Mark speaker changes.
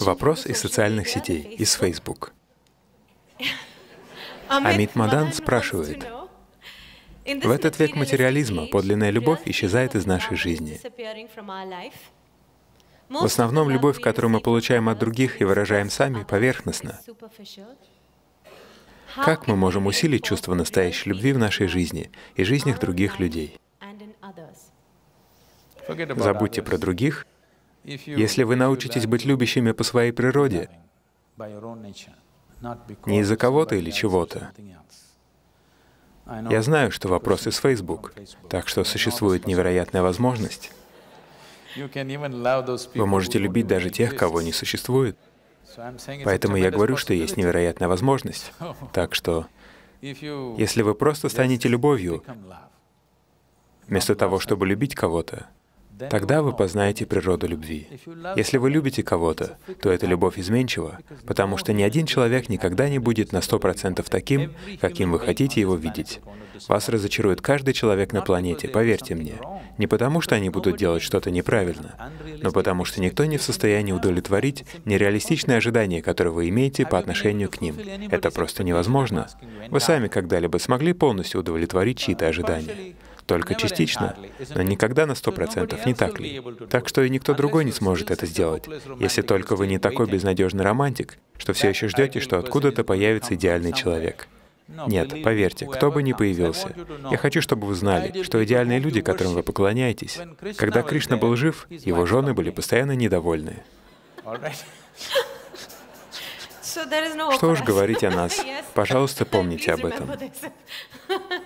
Speaker 1: Вопрос из социальных сетей, из Facebook. Амит Мадан спрашивает, в этот век материализма подлинная любовь исчезает из нашей жизни. В основном любовь, которую мы получаем от других и выражаем сами, поверхностна. Как мы можем усилить чувство настоящей любви в нашей жизни и жизнях других людей? Забудьте про других. Если вы научитесь быть любящими по своей природе, не из-за кого-то или чего-то. Я знаю, что вопрос из Facebook, так что существует невероятная возможность. Вы можете любить даже тех, кого не существует. Поэтому я говорю, что есть невероятная возможность. Так что, если вы просто станете любовью, вместо того, чтобы любить кого-то, Тогда вы познаете природу любви. Если вы любите кого-то, то эта любовь изменчива, потому что ни один человек никогда не будет на сто процентов таким, каким вы хотите его видеть. Вас разочарует каждый человек на планете, поверьте мне. Не потому, что они будут делать что-то неправильно, но потому, что никто не в состоянии удовлетворить нереалистичные ожидания, которые вы имеете по отношению к ним. Это просто невозможно. Вы сами когда-либо смогли полностью удовлетворить чьи-то ожидания? Только частично, но никогда на сто процентов, не так ли? Так что и никто другой не сможет это сделать, если только вы не такой безнадежный романтик, что все еще ждете, что откуда-то появится идеальный человек. Нет, поверьте, кто бы ни появился. Я хочу, чтобы вы знали, что идеальные люди, которым вы поклоняетесь, когда Кришна был жив, его жены были постоянно недовольны. Что уж говорить о нас. Пожалуйста, помните об этом.